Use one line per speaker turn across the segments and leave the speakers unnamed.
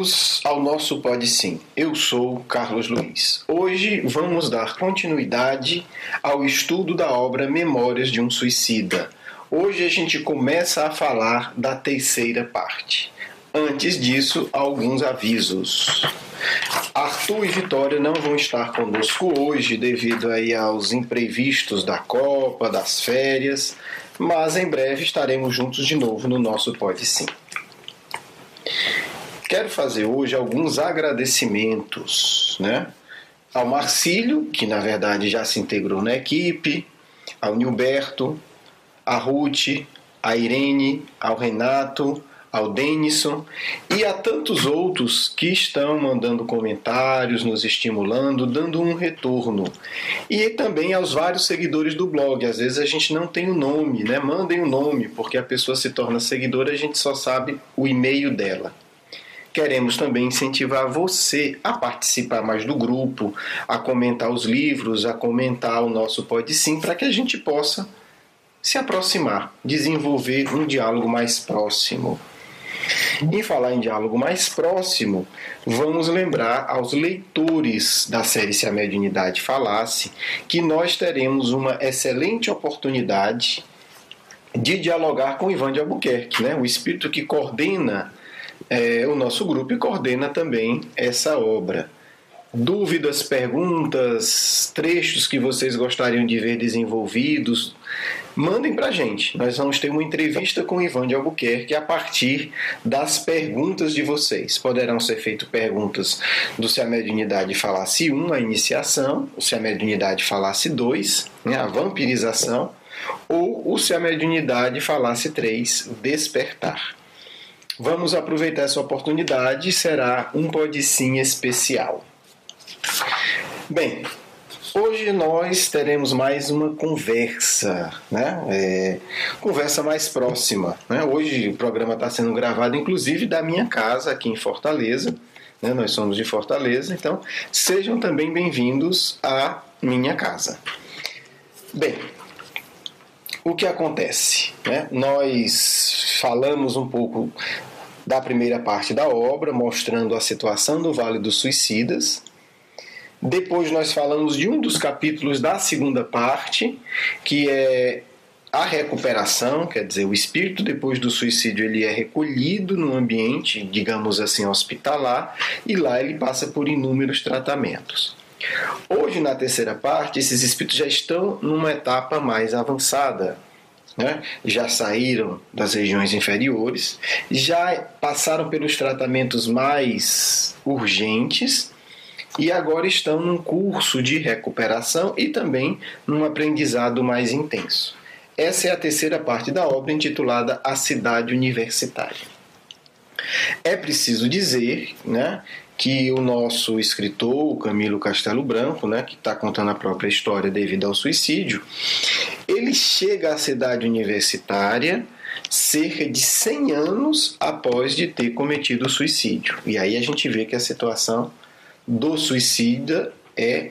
Bem-vindos ao nosso Pode Sim. Eu sou Carlos Luiz. Hoje vamos dar continuidade ao estudo da obra Memórias de um Suicida. Hoje a gente começa a falar da terceira parte. Antes disso, alguns avisos. Arthur e Vitória não vão estar conosco hoje devido aí aos imprevistos da Copa, das férias, mas em breve estaremos juntos de novo no nosso Pode Sim. Quero fazer hoje alguns agradecimentos, né? Ao Marcílio, que na verdade já se integrou na equipe, ao Nilberto, a Ruth, a Irene, ao Renato, ao Denison e a tantos outros que estão mandando comentários, nos estimulando, dando um retorno. E também aos vários seguidores do blog. Às vezes a gente não tem o um nome, né? Mandem o um nome, porque a pessoa se torna seguidora, a gente só sabe o e-mail dela. Queremos também incentivar você a participar mais do grupo, a comentar os livros, a comentar o nosso Pode Sim, para que a gente possa se aproximar, desenvolver um diálogo mais próximo. Em falar em diálogo mais próximo, vamos lembrar aos leitores da série Se a Mediunidade Falasse que nós teremos uma excelente oportunidade de dialogar com Ivan de Albuquerque, né? o espírito que coordena é, o nosso grupo coordena também essa obra. Dúvidas, perguntas, trechos que vocês gostariam de ver desenvolvidos, mandem para a gente. Nós vamos ter uma entrevista com o Ivan de Albuquerque a partir das perguntas de vocês. Poderão ser feitas perguntas do Se a Mediunidade Falasse 1, a iniciação, Se a Mediunidade Falasse 2, né, a vampirização, ou Se a Mediunidade Falasse 3, despertar. Vamos aproveitar essa oportunidade, será um pode sim especial. Bem, hoje nós teremos mais uma conversa, né? É, conversa mais próxima. Né? Hoje o programa está sendo gravado, inclusive, da minha casa aqui em Fortaleza. Né? Nós somos de Fortaleza, então sejam também bem-vindos à minha casa. Bem, o que acontece? Né? Nós falamos um pouco da primeira parte da obra, mostrando a situação do Vale dos Suicidas. Depois nós falamos de um dos capítulos da segunda parte, que é a recuperação, quer dizer, o espírito depois do suicídio ele é recolhido no ambiente, digamos assim, hospitalar, e lá ele passa por inúmeros tratamentos. Hoje, na terceira parte, esses espíritos já estão numa etapa mais avançada, né? já saíram das regiões inferiores, já passaram pelos tratamentos mais urgentes e agora estão num curso de recuperação e também num aprendizado mais intenso. Essa é a terceira parte da obra intitulada A Cidade Universitária. É preciso dizer né, que o nosso escritor, o Camilo Castelo Branco, né, que está contando a própria história devido ao suicídio, ele chega à cidade universitária cerca de 100 anos após de ter cometido o suicídio. E aí a gente vê que a situação do suicida é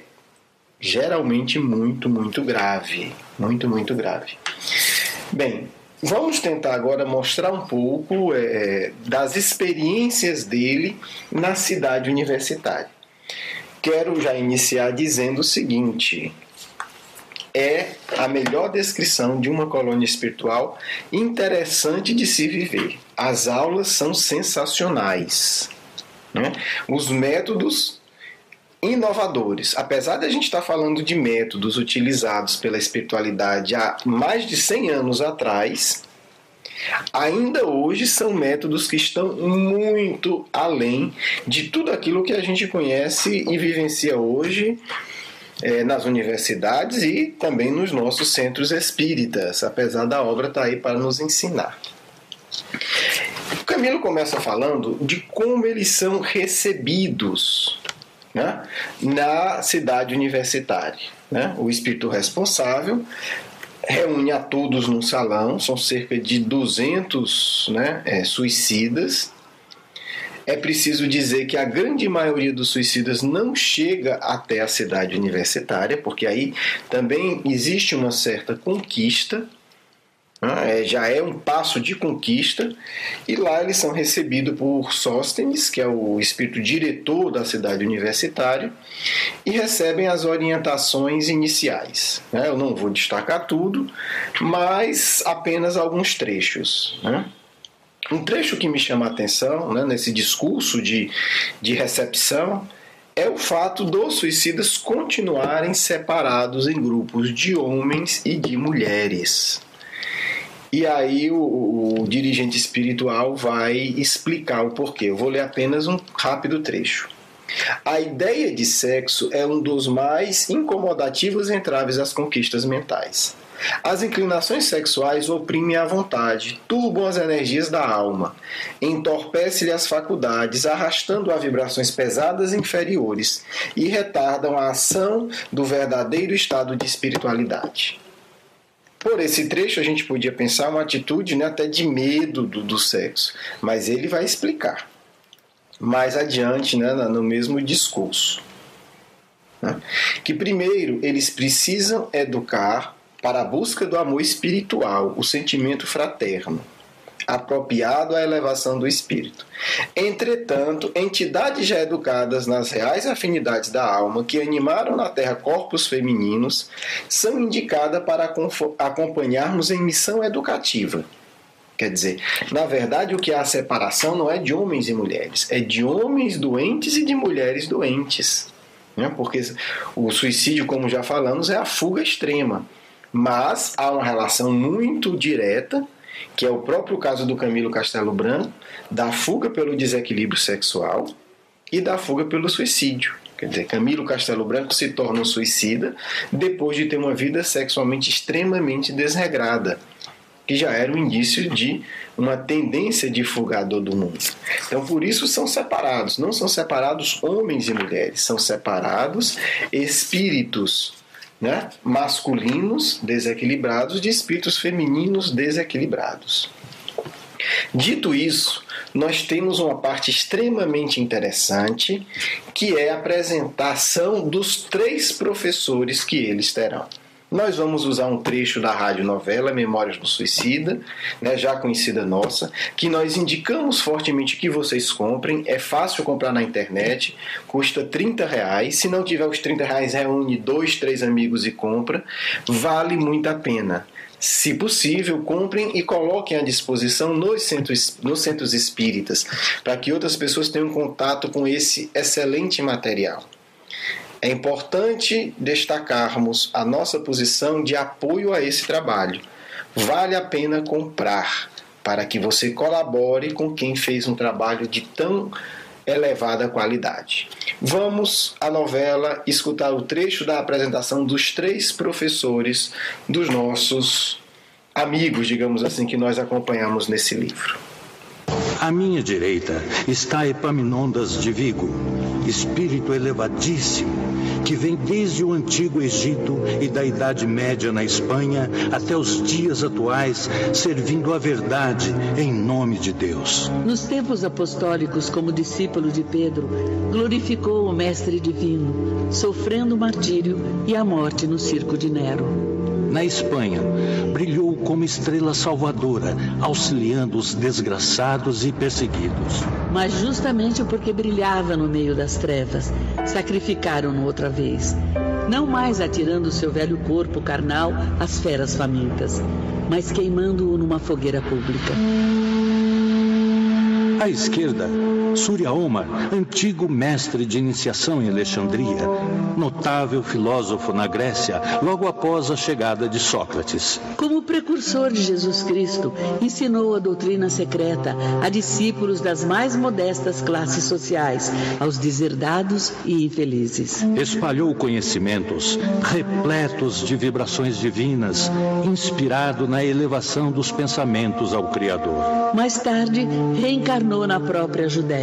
geralmente muito, muito grave. Muito, muito grave. Bem, Vamos tentar agora mostrar um pouco é, das experiências dele na cidade universitária. Quero já iniciar dizendo o seguinte: é a melhor descrição de uma colônia espiritual interessante de se viver. As aulas são sensacionais. Né? Os métodos inovadores. Apesar de a gente estar falando de métodos utilizados pela espiritualidade há mais de 100 anos atrás, ainda hoje são métodos que estão muito além de tudo aquilo que a gente conhece e vivencia hoje é, nas universidades e também nos nossos centros espíritas, apesar da obra estar aí para nos ensinar. O Camilo começa falando de como eles são recebidos né, na cidade universitária. Né? O espírito responsável reúne a todos num salão, são cerca de 200 né, é, suicidas. É preciso dizer que a grande maioria dos suicidas não chega até a cidade universitária, porque aí também existe uma certa conquista né? é, já é um passo de conquista, e lá eles são recebidos por Sóstenes, que é o espírito diretor da cidade universitária, e recebem as orientações iniciais. Né? Eu não vou destacar tudo, mas apenas alguns trechos. Né? Um trecho que me chama a atenção né, nesse discurso de, de recepção é o fato dos suicidas continuarem separados em grupos de homens e de mulheres. E aí o, o, dirigente espiritual vai explicar o porquê. Eu vou ler apenas um rápido trecho. A ideia de sexo é um dos mais incomodativos entraves às conquistas mentais. As inclinações sexuais oprimem a vontade, turbam as energias da alma, entorpecem-lhe as faculdades, arrastando a vibrações pesadas inferiores e retardam a ação do verdadeiro estado de espiritualidade. Por esse trecho, a gente podia pensar uma atitude né, até de medo do, do sexo, mas ele vai explicar mais adiante né, no mesmo discurso. Né? Que primeiro eles precisam educar para a busca do amor espiritual, o sentimento fraterno, apropriado à elevação do espírito. Entretanto, entidades já educadas nas reais afinidades da alma, que animaram na Terra corpos femininos, são indicadas para acompanharmos em missão educativa. Quer dizer, na verdade, o que há separação não é de homens e mulheres, é de homens doentes e de mulheres doentes. Né? Porque o suicídio, como já falamos, é a fuga extrema mas há uma relação muito direta, que é o próprio caso do Camilo Castelo Branco, da fuga pelo desequilíbrio sexual e da fuga pelo suicídio. Quer dizer, Camilo Castelo Branco se torna um suicida depois de ter uma vida sexualmente extremamente desregrada, que já era um indício de uma tendência de fugador do mundo. Então, por isso são separados. Não são separados homens e mulheres, são separados espíritos né, masculinos desequilibrados de espíritos femininos desequilibrados. Dito isso, nós temos uma parte extremamente interessante que é a apresentação dos três professores que eles terão. Nós vamos usar um trecho da rádio novela Memórias do Suicida, né, já conhecida nossa, que nós indicamos fortemente que vocês comprem. É fácil comprar na internet, custa 30 reais. Se não tiver os 30 reais, reúne dois, três amigos e compra. Vale muito a pena. Se possível, comprem e coloquem à disposição nos centros, nos centros espíritas, para que outras pessoas tenham contato com esse excelente material. É importante destacarmos a nossa posição de apoio a esse trabalho. Vale a pena comprar para que você colabore com quem fez um trabalho de tão elevada qualidade. Vamos à novela escutar o trecho da apresentação dos três professores dos nossos amigos, digamos assim, que nós acompanhamos nesse livro.
À minha direita está Epaminondas de Vigo, espírito elevadíssimo que vem desde o antigo Egito e da Idade Média na Espanha até os dias atuais, servindo a verdade em nome de Deus.
Nos tempos apostólicos, como discípulo de Pedro, glorificou o Mestre Divino, sofrendo o martírio e a morte no circo de Nero.
Na Espanha, brilhou como estrela salvadora, auxiliando os desgraçados e perseguidos.
Mas justamente porque brilhava no meio das trevas, sacrificaram-no outra vez, não mais atirando seu velho corpo carnal às feras famintas, mas queimando-o numa fogueira pública.
À esquerda, Surya Omar, antigo mestre de iniciação em Alexandria, notável filósofo na Grécia, logo após a chegada de Sócrates.
Como precursor de Jesus Cristo, ensinou a doutrina secreta a discípulos das mais modestas classes sociais, aos deserdados e infelizes.
Espalhou conhecimentos repletos de vibrações divinas, inspirado na elevação dos pensamentos ao Criador.
Mais tarde, reencarnou encarnou na própria Judéia,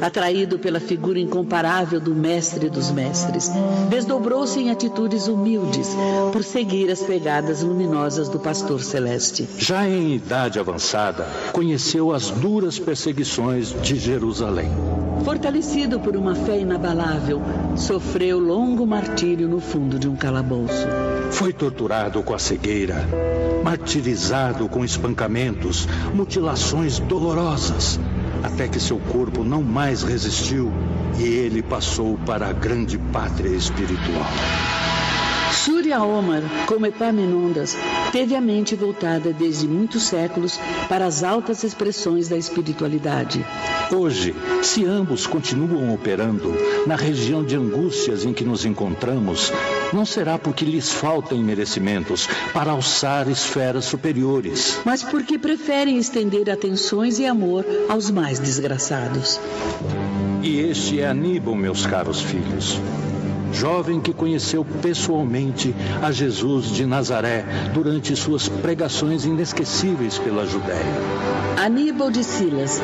atraído pela figura incomparável do Mestre dos Mestres. Desdobrou-se em atitudes humildes, por seguir as pegadas luminosas do Pastor Celeste.
Já em idade avançada, conheceu as duras perseguições de Jerusalém.
Fortalecido por uma fé inabalável, sofreu longo martírio no fundo de um calabouço.
Foi torturado com a cegueira, martirizado com espancamentos, mutilações dolorosas, até que seu corpo não mais resistiu e ele passou para a grande pátria espiritual.
Surya Omar, como Epaminondas, teve a mente voltada desde muitos séculos para as altas expressões da espiritualidade.
Hoje, se ambos continuam operando na região de angústias em que nos encontramos, não será porque lhes faltem merecimentos para alçar esferas superiores,
mas porque preferem estender atenções e amor aos mais desgraçados.
E este é Aníbal, meus caros filhos jovem que conheceu pessoalmente a Jesus de Nazaré durante suas pregações inesquecíveis pela Judéia.
Aníbal de Silas,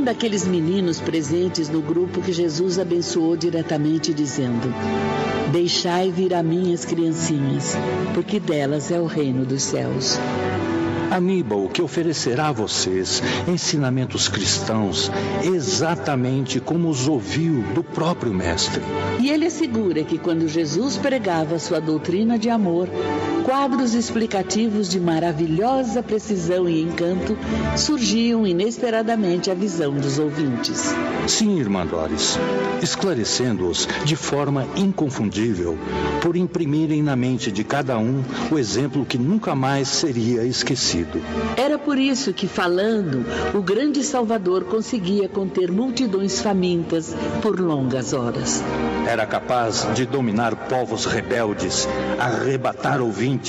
um daqueles meninos presentes no grupo que Jesus abençoou diretamente, dizendo: Deixai vir a minhas criancinhas, porque delas é o reino dos céus.
Aníbal, que oferecerá a vocês ensinamentos cristãos exatamente como os ouviu do próprio Mestre.
E ele assegura que quando Jesus pregava sua doutrina de amor, quadros explicativos de maravilhosa precisão e encanto surgiam inesperadamente à visão dos ouvintes.
Sim, irmã Doris, esclarecendo-os de forma inconfundível, por imprimirem na mente de cada um o exemplo que nunca mais seria esquecido.
Era por isso que, falando, o grande Salvador conseguia conter multidões famintas por longas horas.
Era capaz de dominar povos rebeldes, arrebatar ouvintes,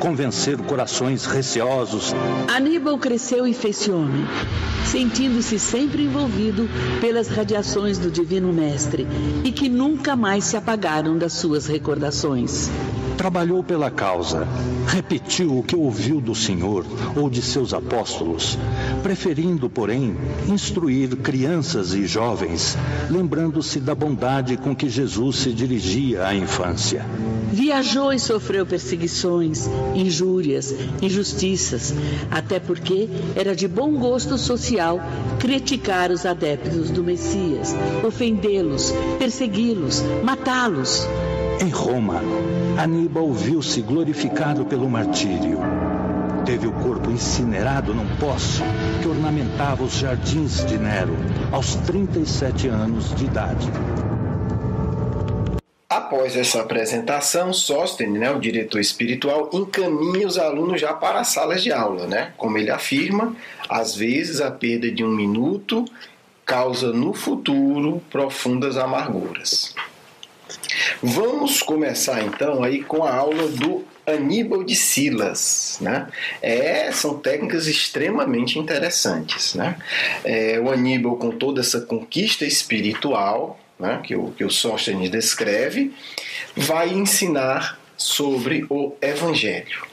convencer corações receosos.
Aníbal cresceu e fez-se homem, sentindo-se sempre envolvido pelas radiações do Divino Mestre e que nunca mais se apagaram das suas recordações.
Trabalhou pela causa, repetiu o que ouviu do Senhor ou de seus apóstolos, preferindo, porém, instruir crianças e jovens, lembrando-se da bondade com que Jesus se dirigia à infância.
Viajou e sofreu perseguições, injúrias, injustiças, até porque era de bom gosto social criticar os adeptos do Messias, ofendê-los, persegui-los, matá-los.
Em Roma, Aníbal viu-se glorificado pelo martírio. Teve o corpo incinerado num poço que ornamentava os jardins de Nero aos 37 anos de idade.
Após essa apresentação, Sóstenes, né, o diretor espiritual, encaminha os alunos já para as salas de aula. Né? Como ele afirma, às vezes a perda de um minuto causa no futuro profundas amarguras. Vamos começar então aí com a aula do Aníbal de Silas, né? É, são técnicas extremamente interessantes, né? É, o Aníbal com toda essa conquista espiritual, né, que o que o Sóstenes descreve, vai ensinar sobre o Evangelho.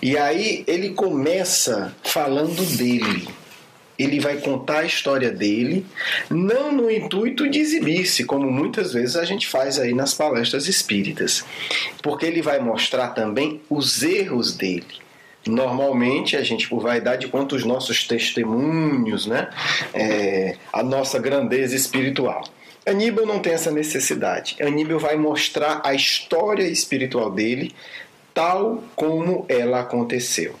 E aí ele começa falando dele, ele vai contar a história dele, não no intuito de exibir-se, como muitas vezes a gente faz aí nas palestras espíritas, porque ele vai mostrar também os erros dele. Normalmente a gente, por vaidade, conta os nossos testemunhos, né? É, a nossa grandeza espiritual. Aníbal não tem essa necessidade. Aníbal vai mostrar a história espiritual dele tal como ela aconteceu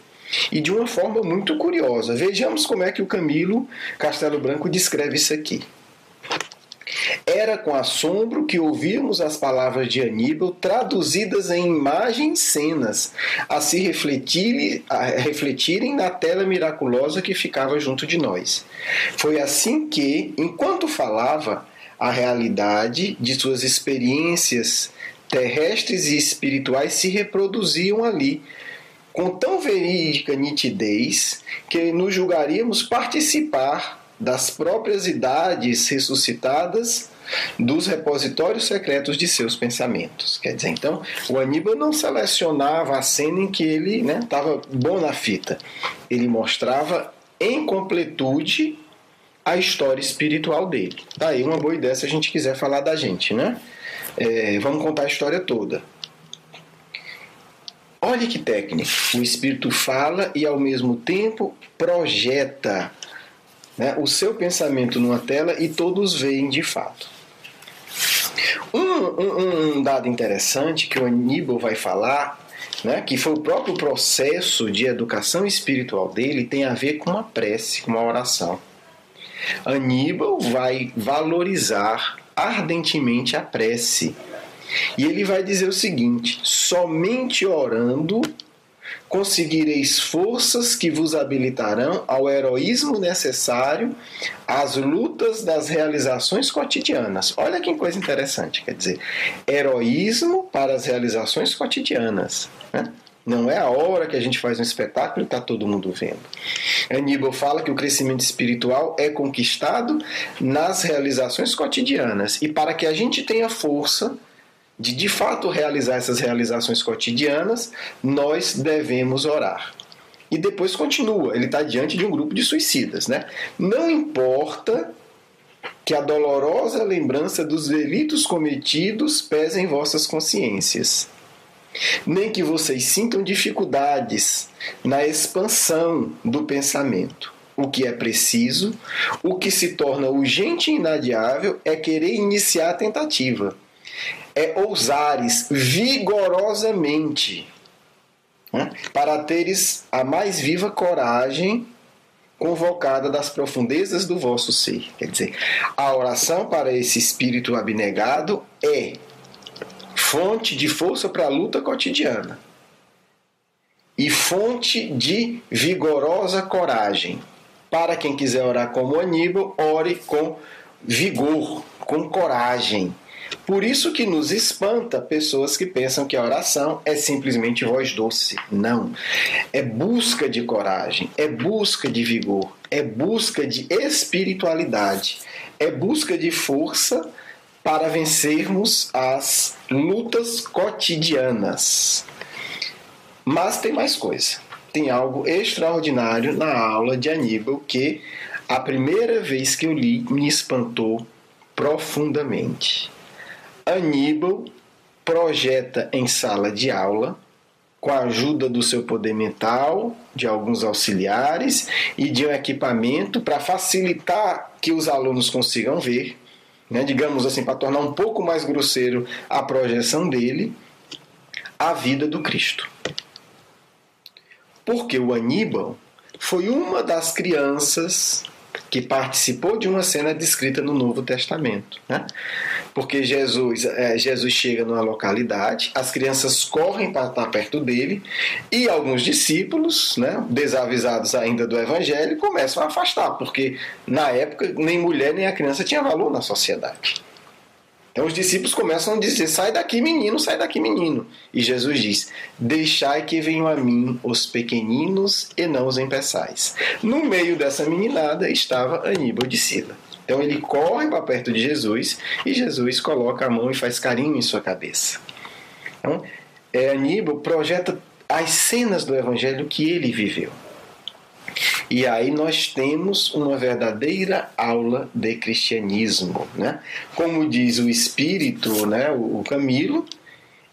e de uma forma muito curiosa. Vejamos como é que o Camilo Castelo Branco descreve isso aqui. Era com assombro que ouvíamos as palavras de Aníbal traduzidas em imagens cenas, a se refletirem, a refletirem na tela miraculosa que ficava junto de nós. Foi assim que, enquanto falava, a realidade de suas experiências terrestres e espirituais se reproduziam ali, com tão verídica nitidez que nos julgaríamos participar das próprias idades ressuscitadas dos repositórios secretos de seus pensamentos. Quer dizer, então, o Aníbal não selecionava a cena em que ele estava né, bom na fita. Ele mostrava em completude a história espiritual dele. Tá aí uma boa ideia se a gente quiser falar da gente, né? É, vamos contar a história toda. Olha que técnica. O espírito fala e ao mesmo tempo projeta né, o seu pensamento numa tela e todos veem de fato. Um, um, um, dado interessante que o Aníbal vai falar né, que foi o próprio processo de educação espiritual dele, tem a ver com uma prece, com uma oração. Aníbal vai valorizar ardentemente a prece. E ele vai dizer o seguinte: somente orando conseguireis forças que vos habilitarão ao heroísmo necessário às lutas das realizações cotidianas. Olha que coisa interessante, quer dizer, heroísmo para as realizações cotidianas. Né? Não é a hora que a gente faz um espetáculo e está todo mundo vendo. Aníbal fala que o crescimento espiritual é conquistado nas realizações cotidianas. E para que a gente tenha força de de fato realizar essas realizações cotidianas, nós devemos orar. E depois continua, ele está diante de um grupo de suicidas. Né? Não importa que a dolorosa lembrança dos delitos cometidos pese em vossas consciências, nem que vocês sintam dificuldades na expansão do pensamento. O que é preciso, o que se torna urgente e inadiável é querer iniciar a tentativa é ousares vigorosamente né, para teres a mais viva coragem convocada das profundezas do vosso ser. Quer dizer, a oração para esse espírito abnegado é fonte de força para a luta cotidiana e fonte de vigorosa coragem. Para quem quiser orar como Aníbal, ore com vigor, com coragem por isso que nos espanta pessoas que pensam que a oração é simplesmente voz doce. Não. É busca de coragem, é busca de vigor, é busca de espiritualidade, é busca de força para vencermos as lutas cotidianas. Mas tem mais coisa. Tem algo extraordinário na aula de Aníbal que a primeira vez que eu li me espantou profundamente. Aníbal projeta em sala de aula, com a ajuda do seu poder mental, de alguns auxiliares e de um equipamento para facilitar que os alunos consigam ver, né, digamos assim, para tornar um pouco mais grosseiro a projeção dele, a vida do Cristo. Porque o Aníbal foi uma das crianças que participou de uma cena descrita no Novo Testamento. Né? Porque Jesus, é, Jesus chega numa localidade, as crianças correm para estar perto dele e alguns discípulos, né, desavisados ainda do Evangelho, começam a afastar, porque na época nem mulher nem a criança tinha valor na sociedade. Então os discípulos começam a dizer: sai daqui, menino, sai daqui, menino. E Jesus diz: deixai que venham a mim os pequeninos e não os empeçais. No meio dessa meninada estava Aníbal de Sila. Então ele corre para perto de Jesus e Jesus coloca a mão e faz carinho em sua cabeça. Então, é, Aníbal projeta as cenas do evangelho que ele viveu. E aí nós temos uma verdadeira aula de cristianismo, né? Como diz o espírito, né, o Camilo,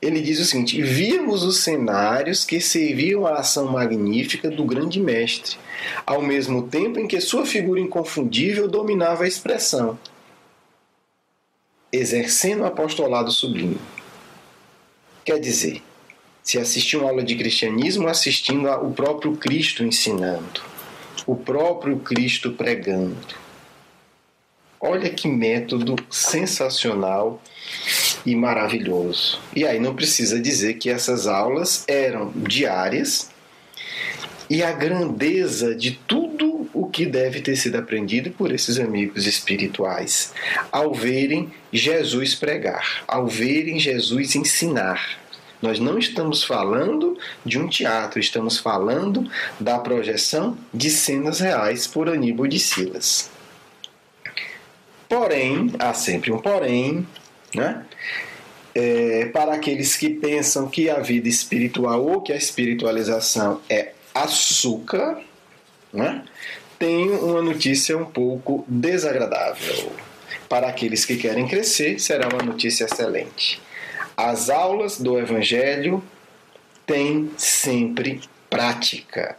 ele diz o seguinte: vimos os cenários que serviam à ação magnífica do grande mestre, ao mesmo tempo em que sua figura inconfundível dominava a expressão, exercendo o apostolado sublime. Quer dizer, se assistiu uma aula de cristianismo assistindo ao próprio Cristo ensinando o próprio Cristo pregando. Olha que método sensacional e maravilhoso. E aí não precisa dizer que essas aulas eram diárias e a grandeza de tudo o que deve ter sido aprendido por esses amigos espirituais ao verem Jesus pregar, ao verem Jesus ensinar. Nós não estamos falando de um teatro, estamos falando da projeção de cenas reais por Aníbal de Silas. Porém, há sempre um porém, né? É, para aqueles que pensam que a vida espiritual ou que a espiritualização é açúcar, né? tem uma notícia um pouco desagradável. Para aqueles que querem crescer, será uma notícia excelente. As aulas do Evangelho têm sempre prática.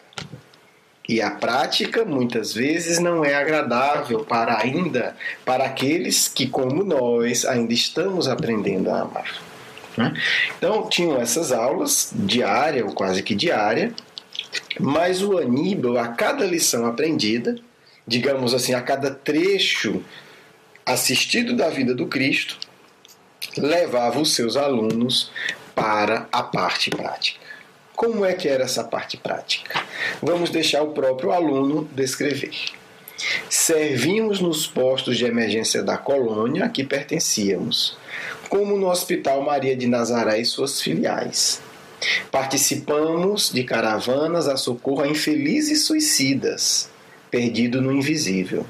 E a prática muitas vezes não é agradável para ainda para aqueles que como nós ainda estamos aprendendo a amar. Né? Então tinham essas aulas diária ou quase que diária, mas o Aníbal, a cada lição aprendida, digamos assim, a cada trecho assistido da vida do Cristo, levava os seus alunos para a parte prática. Como é que era essa parte prática? Vamos deixar o próprio aluno descrever. Servimos nos postos de emergência da colônia a que pertencíamos, como no Hospital Maria de Nazaré e suas filiais. Participamos de caravanas a socorro a infelizes suicidas, perdidos no invisível.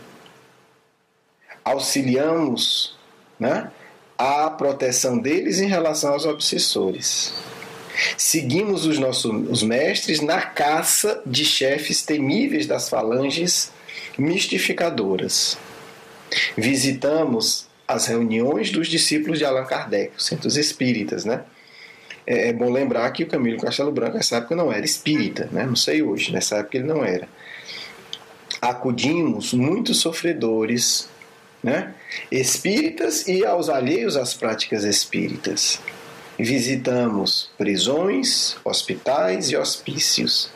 Auxiliamos né, a proteção deles em relação aos obsessores. Seguimos os nossos os mestres na caça de chefes temíveis das falanges mistificadoras. Visitamos as reuniões dos discípulos de Allan Kardec, os centros espíritas, né? É, é bom lembrar que o Camilo Castelo Branco nessa época não era espírita, né? Não sei hoje, nessa época ele não era. Acudimos muitos sofredores, né? Espíritas e aos alheios às práticas espíritas. Visitamos prisões, hospitais e hospícios.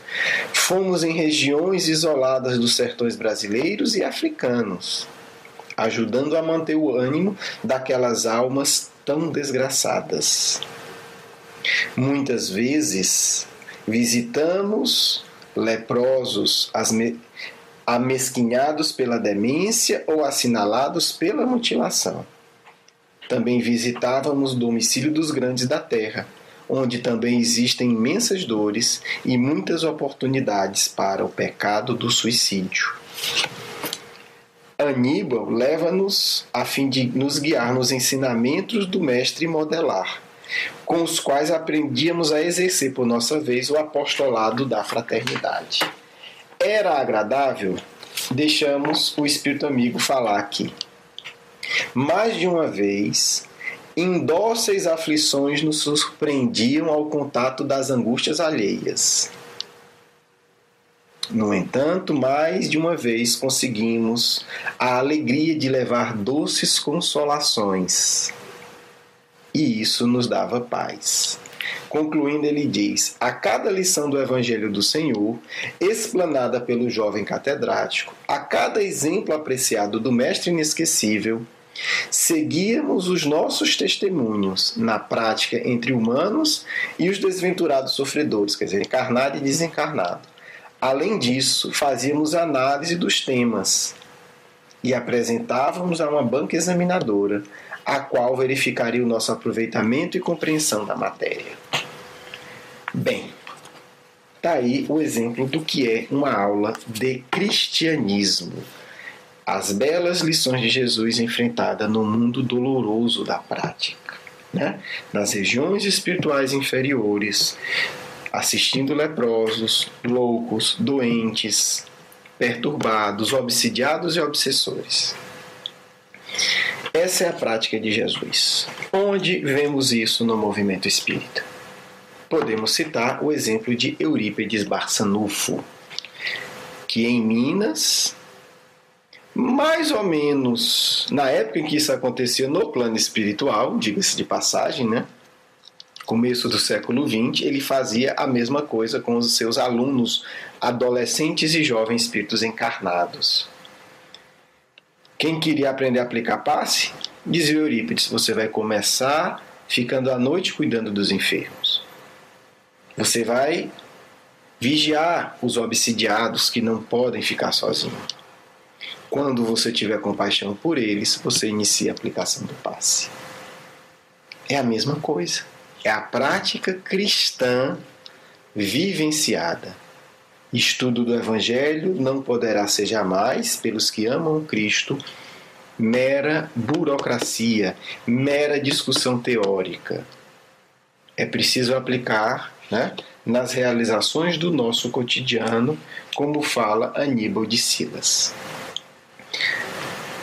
Fomos em regiões isoladas dos sertões brasileiros e africanos, ajudando a manter o ânimo daquelas almas tão desgraçadas. Muitas vezes visitamos leprosos, amesquinhados pela demência ou assinalados pela mutilação também visitávamos o domicílio dos grandes da terra, onde também existem imensas dores e muitas oportunidades para o pecado do suicídio. Aníbal leva-nos a fim de nos guiar nos ensinamentos do mestre modelar, com os quais aprendíamos a exercer por nossa vez o apostolado da fraternidade. Era agradável? Deixamos o espírito amigo falar aqui. Mais de uma vez, em dóceis aflições nos surpreendiam ao contato das angústias alheias. No entanto, mais de uma vez conseguimos a alegria de levar doces consolações. E isso nos dava paz. Concluindo, ele diz: A cada lição do Evangelho do Senhor, explanada pelo jovem catedrático, a cada exemplo apreciado do Mestre Inesquecível, Seguíamos os nossos testemunhos na prática entre humanos e os desventurados sofredores, quer dizer, encarnado e desencarnado. Além disso, fazíamos análise dos temas e apresentávamos a uma banca examinadora, a qual verificaria o nosso aproveitamento e compreensão da matéria. Bem, tá aí o exemplo do que é uma aula de cristianismo as belas lições de Jesus enfrentada no mundo doloroso da prática, né? nas regiões espirituais inferiores, assistindo leprosos, loucos, doentes, perturbados, obsidiados e obsessores. Essa é a prática de Jesus. Onde vemos isso no movimento espírita? Podemos citar o exemplo de Eurípides Barçanufo, que em Minas mais ou menos na época em que isso acontecia no plano espiritual, diga-se de passagem, né? Começo do século XX, ele fazia a mesma coisa com os seus alunos, adolescentes e jovens espíritos encarnados. Quem queria aprender a aplicar passe, dizia Eurípides: você vai começar ficando à noite cuidando dos enfermos. Você vai vigiar os obsidiados que não podem ficar sozinhos. Quando você tiver compaixão por eles, você inicia a aplicação do passe. É a mesma coisa. É a prática cristã vivenciada. Estudo do Evangelho não poderá ser jamais, pelos que amam Cristo, mera burocracia, mera discussão teórica. É preciso aplicar né, nas realizações do nosso cotidiano, como fala Aníbal de Silas.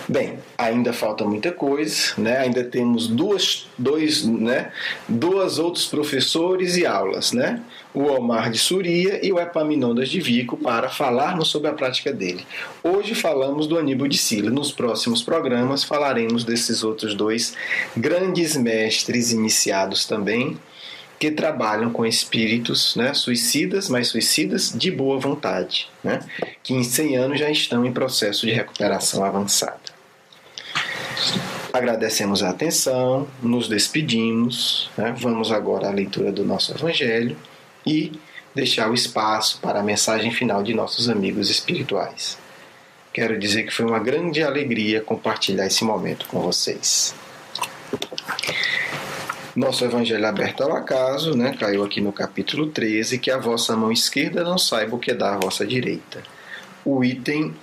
Bem, ainda falta muita coisa, né? Ainda temos duas, dois, né? Duas outros professores e aulas, né? O Omar de Suria e o Epaminondas de Vico para falarmos sobre a prática dele. Hoje falamos do Aníbal de Sila. Nos próximos programas falaremos desses outros dois grandes mestres iniciados também que trabalham com espíritos né, suicidas, mas suicidas de boa vontade, né, que em 100 anos já estão em processo de recuperação avançada. Agradecemos a atenção, nos despedimos, né? vamos agora à leitura do nosso Evangelho e deixar o espaço para a mensagem final de nossos amigos espirituais. Quero dizer que foi uma grande alegria compartilhar esse momento com vocês. Nosso Evangelho aberto ao acaso, né, caiu aqui no capítulo 13, que a vossa mão esquerda não saiba o que dá a vossa direita. O item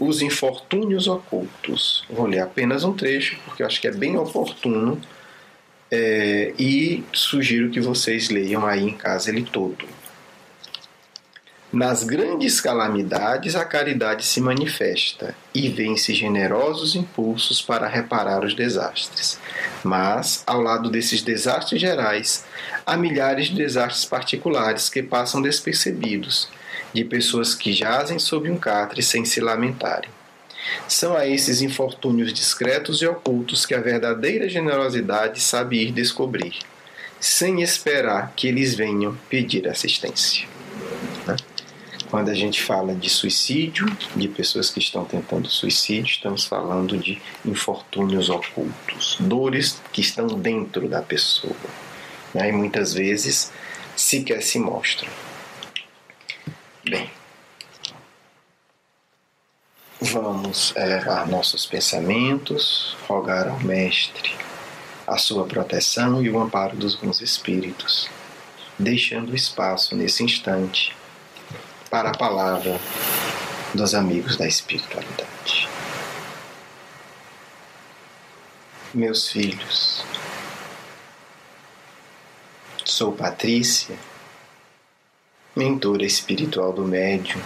os infortúnios ocultos. Vou ler apenas um trecho, porque eu acho que é bem oportuno é, e sugiro que vocês leiam aí em casa ele todo. Nas grandes calamidades, a caridade se manifesta e vence generosos impulsos para reparar os desastres. Mas, ao lado desses desastres gerais, há milhares de desastres particulares que passam despercebidos de pessoas que jazem sob um catre sem se lamentarem. São a esses infortúnios discretos e ocultos que a verdadeira generosidade sabe ir descobrir, sem esperar que eles venham pedir assistência. Né? Quando a gente fala de suicídio, de pessoas que estão tentando suicídio, estamos falando de infortúnios ocultos, dores que estão dentro da pessoa. Né? E muitas vezes sequer se mostram. Bem, vamos elevar nossos pensamentos, rogar ao Mestre a sua proteção e o amparo dos bons espíritos, deixando espaço nesse instante para a palavra dos amigos da espiritualidade. Meus filhos, sou Patrícia mentora espiritual do médium,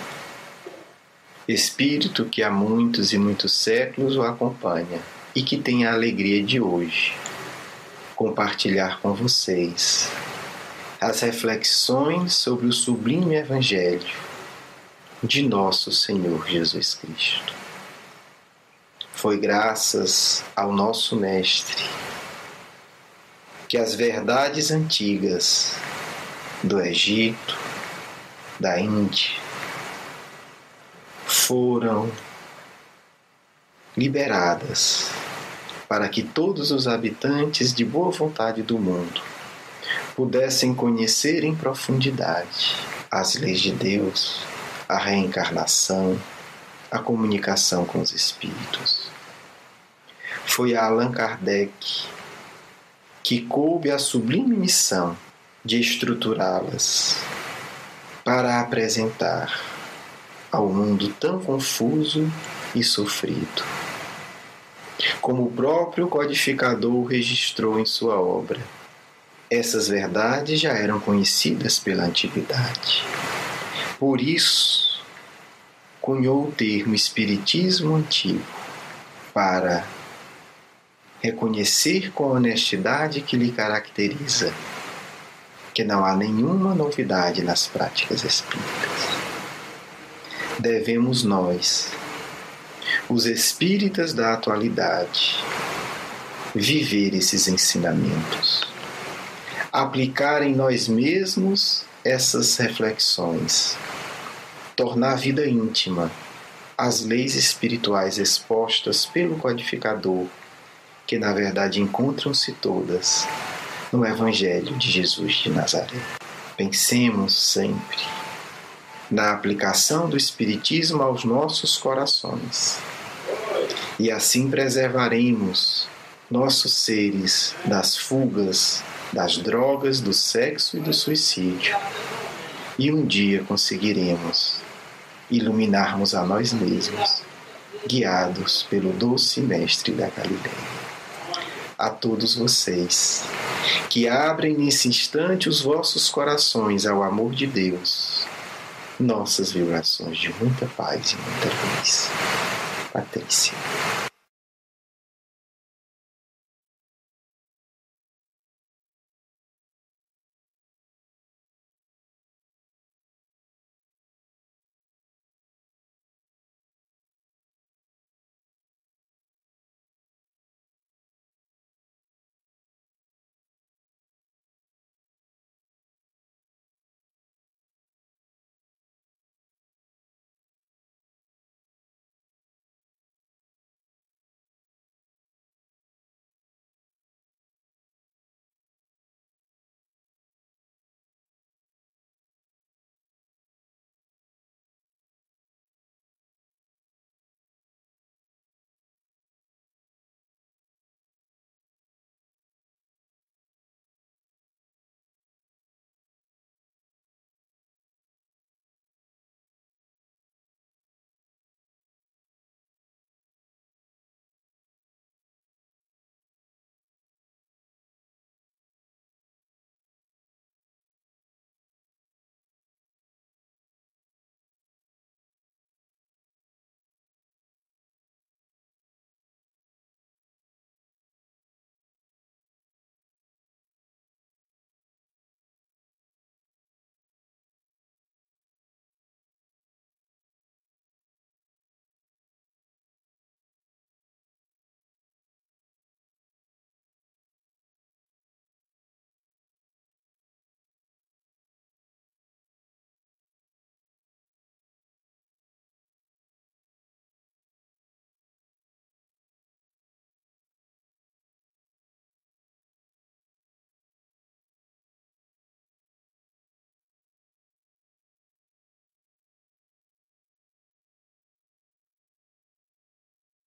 espírito que há muitos e muitos séculos o acompanha e que tem a alegria de hoje compartilhar com vocês as reflexões sobre o sublime Evangelho de nosso Senhor Jesus Cristo. Foi graças ao nosso Mestre que as verdades antigas do Egito, da Índia foram liberadas para que todos os habitantes de boa vontade do mundo pudessem conhecer em profundidade as leis de Deus, a reencarnação, a comunicação com os espíritos. Foi a Allan Kardec que coube a sublime missão de estruturá-las para apresentar ao mundo tão confuso e sofrido. Como o próprio codificador registrou em sua obra, essas verdades já eram conhecidas pela antiguidade. Por isso, cunhou o termo Espiritismo Antigo para reconhecer com a honestidade que lhe caracteriza que não há nenhuma novidade nas práticas espíritas. Devemos nós, os espíritas da atualidade, viver esses ensinamentos, aplicar em nós mesmos essas reflexões, tornar a vida íntima as leis espirituais expostas pelo codificador, que na verdade encontram-se todas no Evangelho de Jesus de Nazaré. Pensemos sempre na aplicação do Espiritismo aos nossos corações e assim preservaremos nossos seres das fugas, das drogas, do sexo e do suicídio. E um dia conseguiremos iluminarmos a nós mesmos, guiados pelo doce Mestre da Galileia. A todos vocês que abrem nesse instante os vossos corações ao amor de Deus. Nossas vibrações de muita paz e muita luz. Patrícia.